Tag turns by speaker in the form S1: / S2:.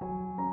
S1: you